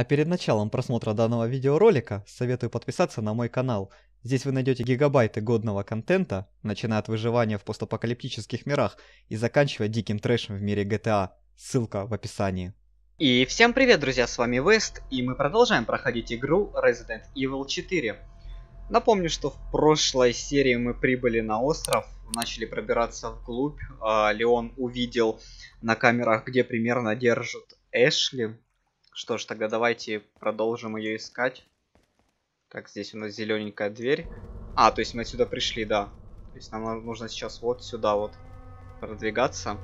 А перед началом просмотра данного видеоролика советую подписаться на мой канал. Здесь вы найдете гигабайты годного контента, начиная от выживания в постапокалиптических мирах и заканчивая диким трэшем в мире GTA. Ссылка в описании. И всем привет, друзья, с вами Вест, и мы продолжаем проходить игру Resident Evil 4. Напомню, что в прошлой серии мы прибыли на остров, начали пробираться вглубь. А, Леон увидел на камерах, где примерно держат Эшли. Что ж, тогда давайте продолжим ее искать. Так, здесь у нас зелененькая дверь. А, то есть мы сюда пришли, да. То есть нам нужно сейчас вот сюда вот продвигаться.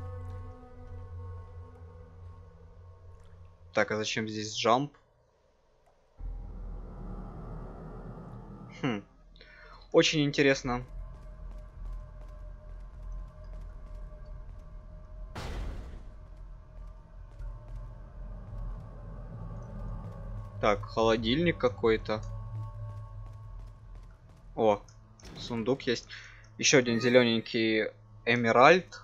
Так, а зачем здесь джамп? Хм. Очень интересно. Так, холодильник какой-то. О, сундук есть. Еще один зелененький эмеральд.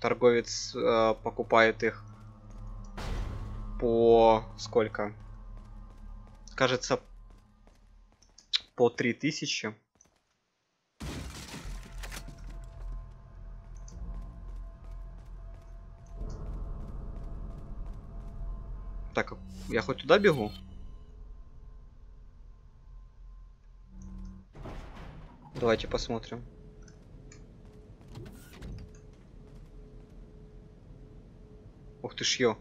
Торговец э, покупает их по сколько? Кажется, по 3000. Так, я хоть туда бегу? Давайте посмотрим. Ух ты ж ё.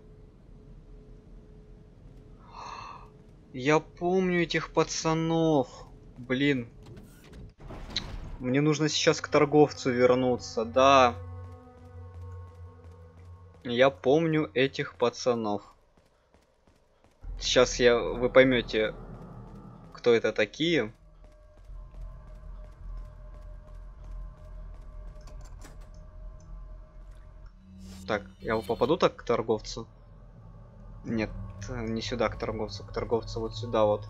Я помню этих пацанов. Блин. Мне нужно сейчас к торговцу вернуться, да. Я помню этих пацанов. Сейчас я, вы поймете, кто это такие. Так, я попаду так к торговцу? Нет, не сюда к торговцу, к торговцу вот сюда вот.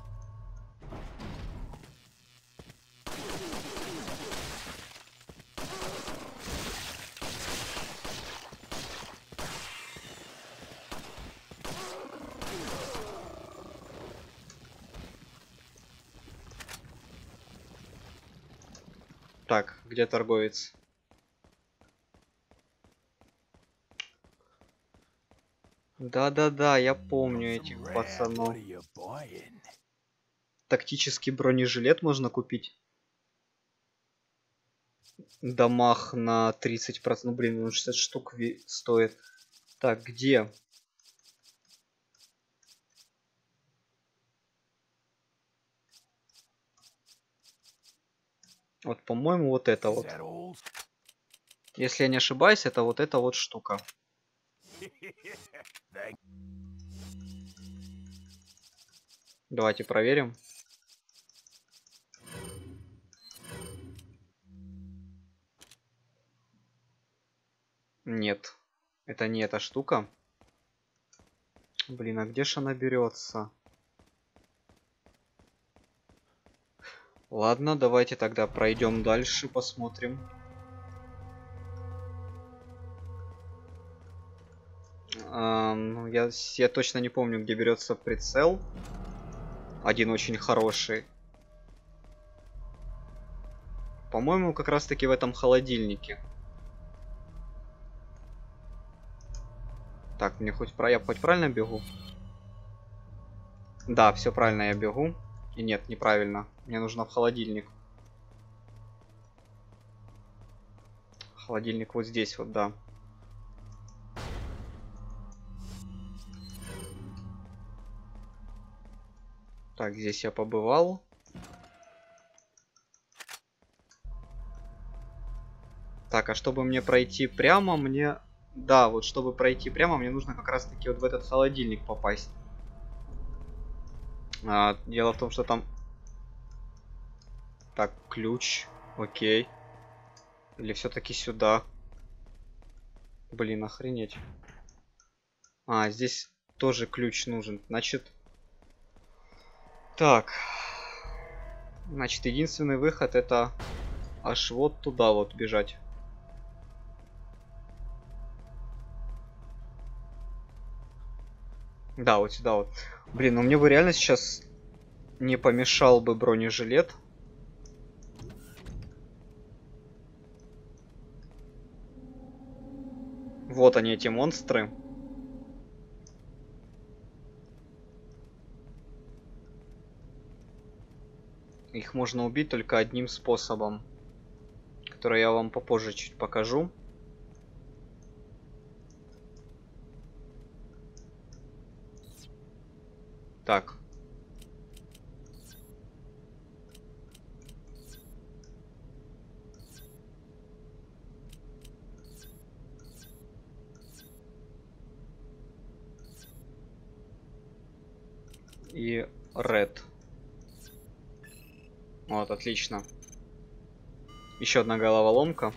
Так, где торговец? Да-да-да, я помню этих пацанов. Тактический бронежилет можно купить. Дамаг на 30%. Ну, блин, он 60 штук стоит. Так, где? Вот, по-моему, вот это вот. Если я не ошибаюсь, это вот эта вот штука. Давайте проверим. Нет. Это не эта штука. Блин, а где же она берется? Ладно, давайте тогда пройдем дальше, посмотрим. Um, я, я точно не помню, где берется прицел. Один очень хороший. По-моему, как раз таки в этом холодильнике. Так, мне хоть про я хоть правильно бегу? Да, все правильно я бегу. И нет, неправильно. Мне нужно в холодильник. Холодильник вот здесь вот, да. Так, здесь я побывал. Так, а чтобы мне пройти прямо, мне... Да, вот чтобы пройти прямо, мне нужно как раз таки вот в этот холодильник попасть. А, дело в том, что там... Так, ключ. Окей. Или все-таки сюда. Блин, охренеть. А, здесь тоже ключ нужен. Значит... Так. Значит, единственный выход это аж вот туда вот бежать. Да, вот сюда вот. Блин, ну мне бы реально сейчас не помешал бы бронежилет. Вот они, эти монстры. Их можно убить только одним способом, который я вам попозже чуть покажу. Так. И Red. Вот, отлично. Еще одна головоломка.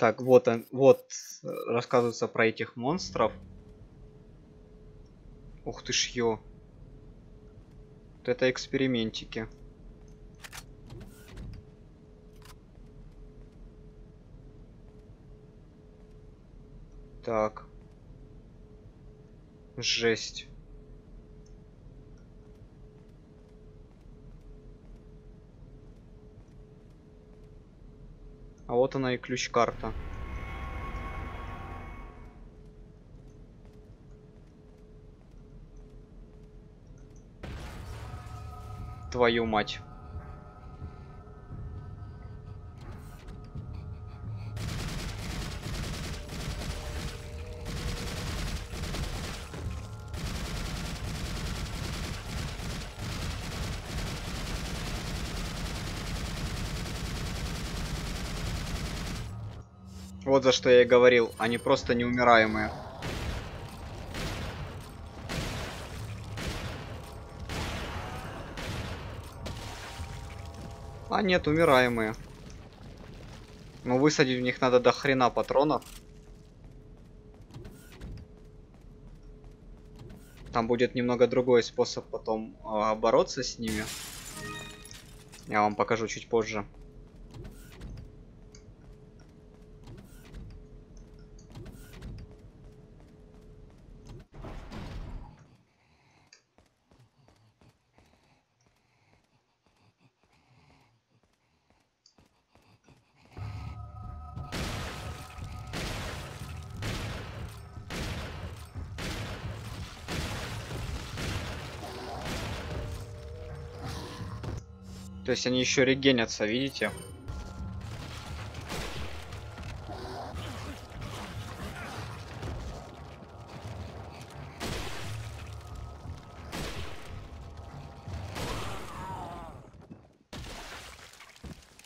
Так, вот он, вот рассказывается про этих монстров. Ух ты ж ё. Вот это экспериментики. Так. Жесть. А вот она и ключ-карта. Твою мать. Вот за что я и говорил, они просто неумираемые. А нет, умираемые. Но высадить в них надо до хрена патронов. Там будет немного другой способ потом э, бороться с ними. Я вам покажу чуть позже. Есть они еще регенятся, видите?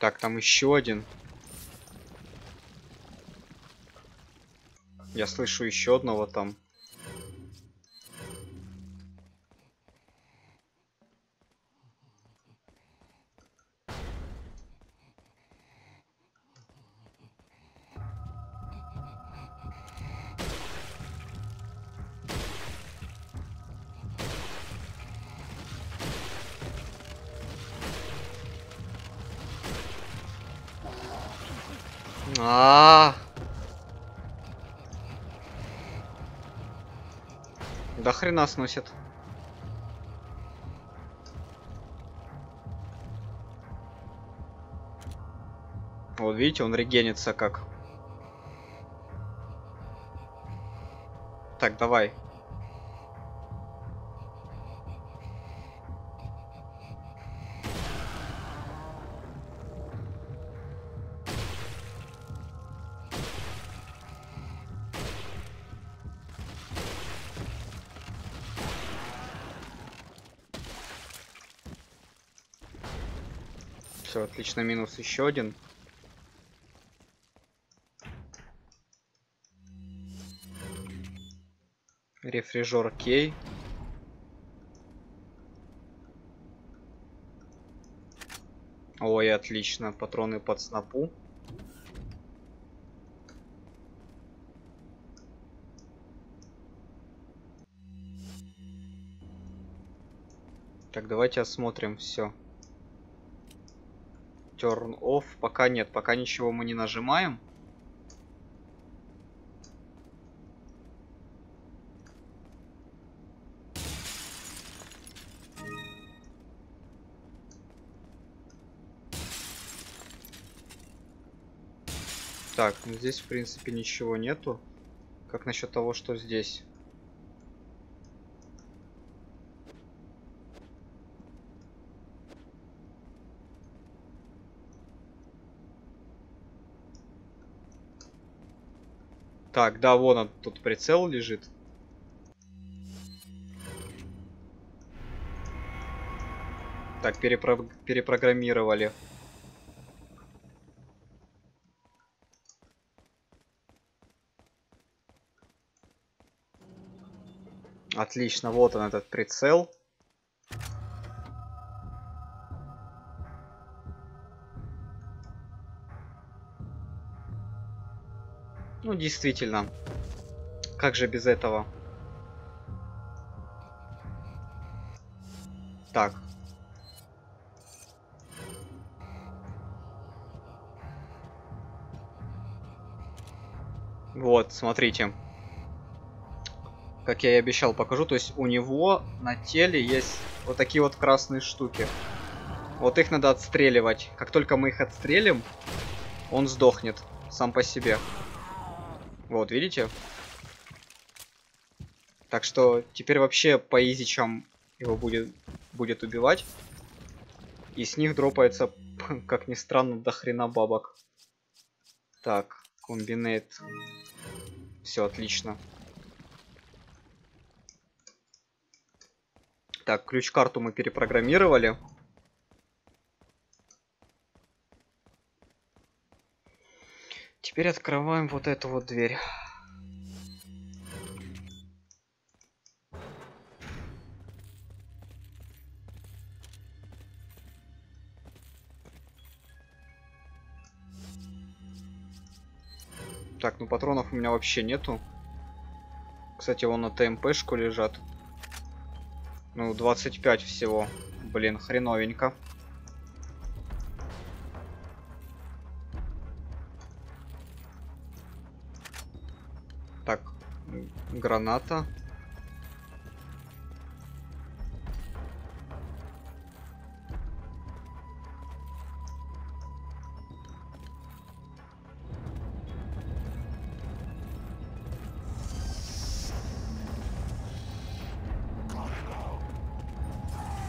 Так, там еще один. Я слышу еще одного там. Хрена сносит. Вот видите, он регенится как. Так, давай. Отлично, минус еще один. Рефрижер кей. Ой, отлично, патроны под снопу. Так, давайте осмотрим все. Turn off. Пока нет, пока ничего мы не нажимаем. Так, ну здесь в принципе ничего нету. Как насчет того, что здесь? Так, да, вон он, тут прицел лежит. Так, перепро перепрограммировали. Отлично, вот он этот прицел. Ну, действительно. Как же без этого? Так. Вот, смотрите как я и обещал, покажу. То есть у него на теле есть вот такие вот красные штуки. Вот их надо отстреливать. Как только мы их отстрелим, он сдохнет сам по себе. Вот, видите? Так что теперь вообще по изичам его будет, будет убивать. И с них дропается, как ни странно, до хрена бабок. Так, комбинейт. Все, отлично. Так, ключ-карту мы перепрограммировали. Теперь открываем вот эту вот дверь. Так, ну патронов у меня вообще нету. Кстати, вон на ТМПшку лежат. Ну, 25 всего. Блин, хреновенько. Граната.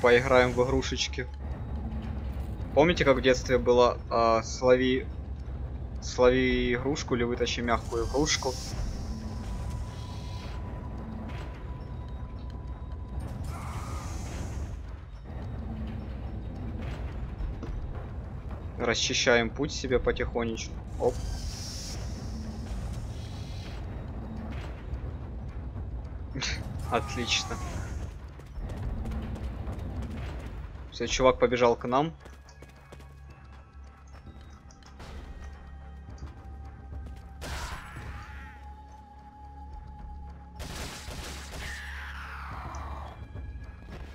поиграем в игрушечки. Помните, как в детстве было а, слови... Слови игрушку или вытащи мягкую игрушку? Расчищаем путь себе потихонечку. Оп. Отлично. Все, чувак побежал к нам.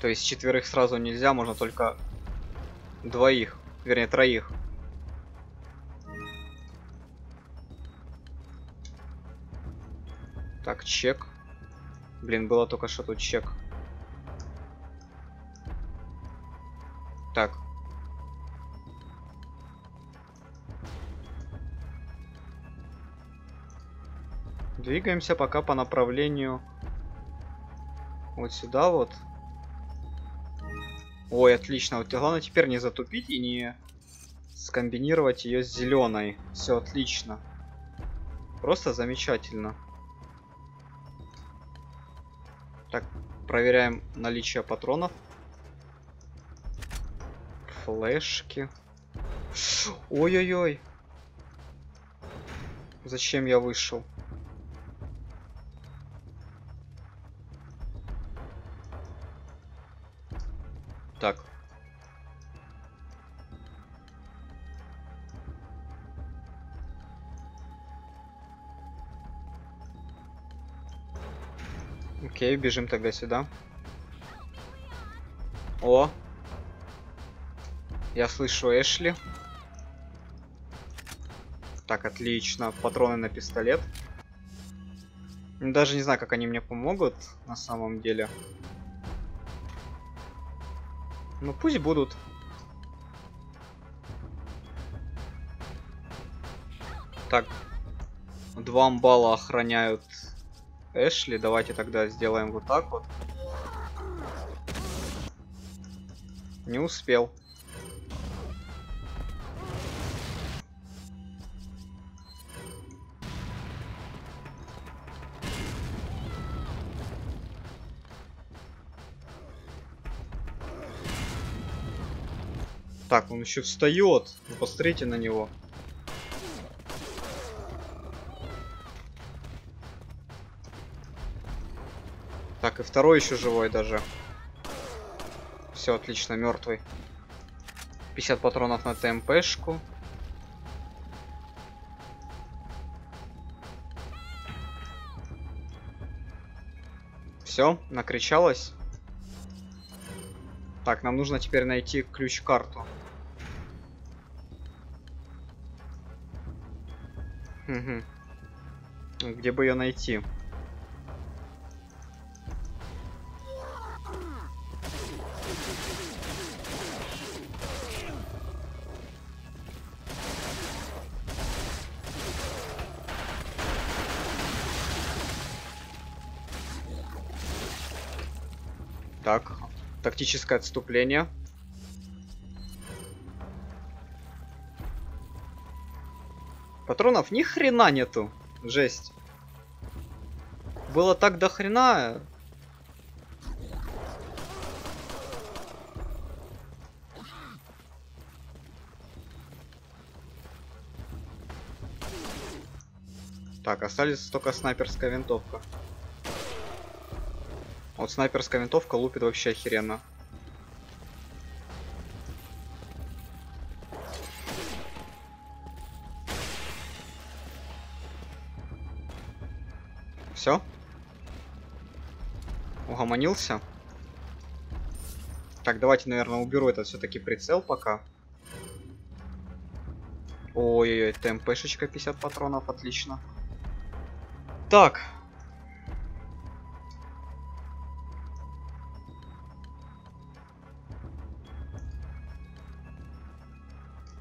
То есть четверых сразу нельзя, можно только двоих, вернее троих. Чек. Блин, было только что тут чек. Так. Двигаемся пока по направлению вот сюда вот. Ой, отлично. Вот главное теперь не затупить и не скомбинировать ее с зеленой. Все отлично. Просто замечательно. Так, проверяем наличие патронов флешки. Ой-ой-ой. Зачем я вышел? Окей, бежим тогда сюда. О, я слышу Эшли. Так, отлично. Патроны на пистолет. Даже не знаю, как они мне помогут на самом деле. Ну пусть будут. Так. Два амбала охраняют Эшли. Давайте тогда сделаем вот так вот. Не успел. Так, он еще встает. Вы посмотрите на него. И второй еще живой даже. Все, отлично, мертвый. 50 патронов на ТМПшку. Все, накричалось. Так, нам нужно теперь найти ключ-карту. Где бы ее найти? Тактическое отступление. Патронов ни хрена нету. Жесть. Было так до хрена. Так, остались только снайперская винтовка. Вот снайперская винтовка лупит вообще охеренно. Все? Угомонился? Так, давайте, наверное, уберу этот все-таки прицел пока. Ой-ой-ой, ТМПшечка 50 патронов, отлично. Так.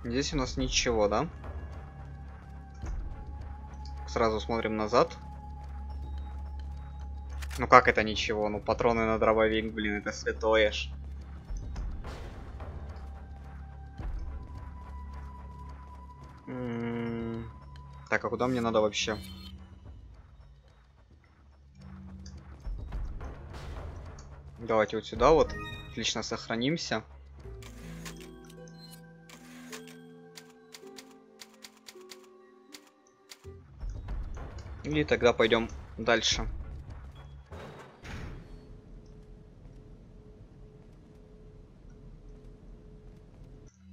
Здесь у нас ничего, да? Сразу смотрим назад. Ну как это ничего? Ну патроны на дробовик, блин, это святое ж. Так, а куда мне надо вообще? Давайте вот сюда вот. Отлично сохранимся. И тогда пойдем дальше.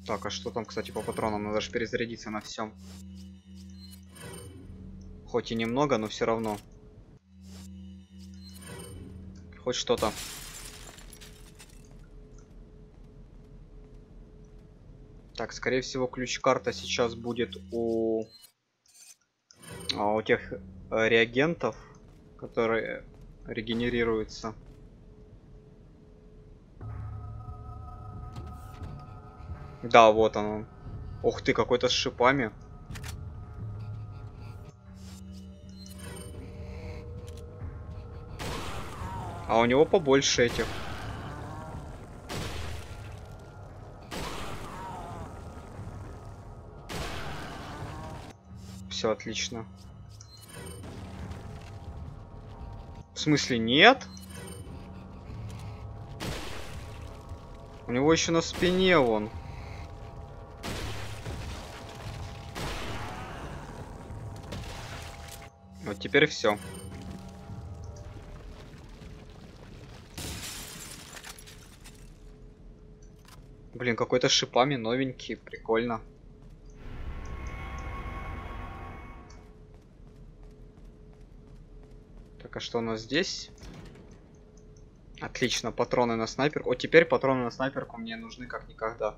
Так, а что там, кстати, по патронам? Надо же перезарядиться на всем. Хоть и немного, но все равно. Хоть что-то. Так, скорее всего, ключ-карта сейчас будет у... А, у тех реагентов, которые регенерируются. Да, вот он. Ух ты, какой-то с шипами. А у него побольше этих. Все отлично. Смысле нет? У него еще на спине он. Вот теперь все. Блин, какой-то шипами новенький, прикольно. что у нас здесь? Отлично, патроны на снайпер. О, теперь патроны на снайперку мне нужны как никогда.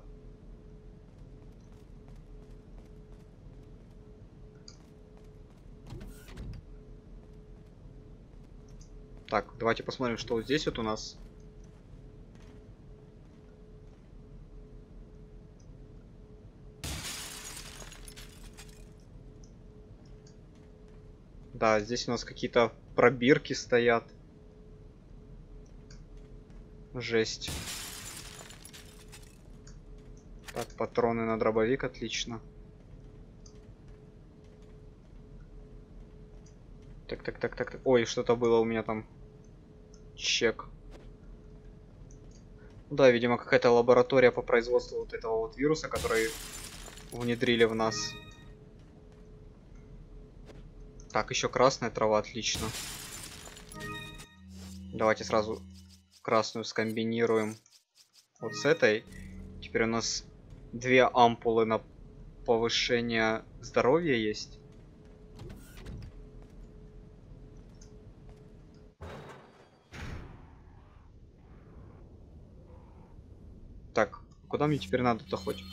Так, давайте посмотрим, что вот здесь вот у нас. Да, здесь у нас какие-то пробирки стоят. Жесть. Так, патроны на дробовик, отлично. Так, так, так, так, так. Ой, что-то было у меня там. Чек. Да, видимо, какая-то лаборатория по производству вот этого вот вируса, который внедрили в нас. Так, еще красная трава, отлично. Давайте сразу красную скомбинируем вот с этой. Теперь у нас две ампулы на повышение здоровья есть. Так, куда мне теперь надо-то хоть?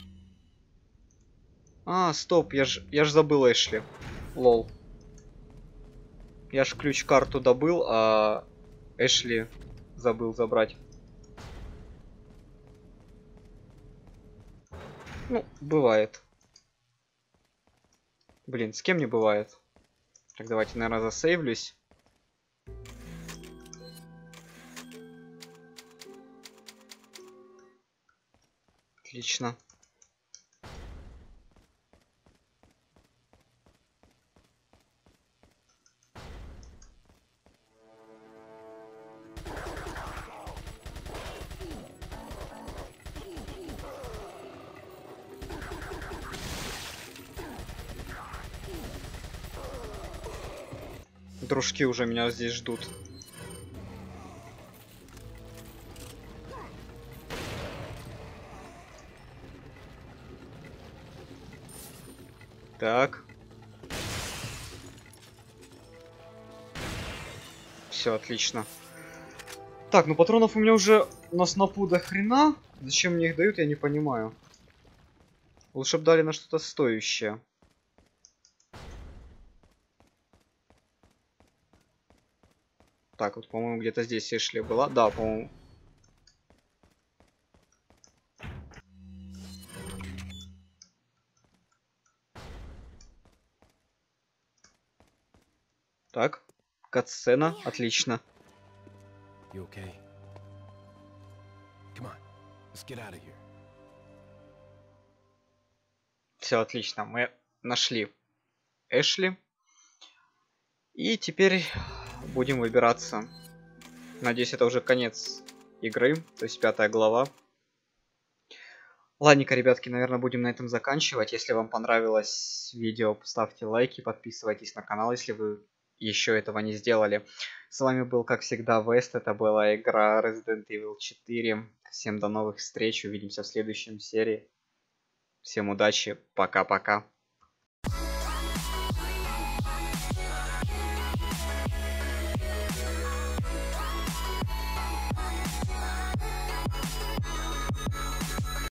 А, стоп, я ж, я ж забыл Эшли. Лол. Я ж ключ-карту добыл, а Эшли забыл забрать. Ну, бывает. Блин, с кем не бывает? Так, давайте, наверное, засейвлюсь. Отлично. Дружки уже меня здесь ждут. Так. Все, отлично. Так, ну патронов у меня уже на снопу до хрена. Зачем мне их дают, я не понимаю. Лучше бы дали на что-то стоящее. Так, вот, по-моему, где-то здесь Эшли была. Да, по-моему. Так, катсцена, отлично. Okay? Все отлично, мы нашли Эшли. И теперь будем выбираться. Надеюсь, это уже конец игры, то есть пятая глава. Ладненько, ребятки, наверное, будем на этом заканчивать. Если вам понравилось видео, поставьте лайки, подписывайтесь на канал, если вы еще этого не сделали. С вами был, как всегда, Вест. Это была игра Resident Evil 4. Всем до новых встреч. Увидимся в следующем серии. Всем удачи. Пока-пока.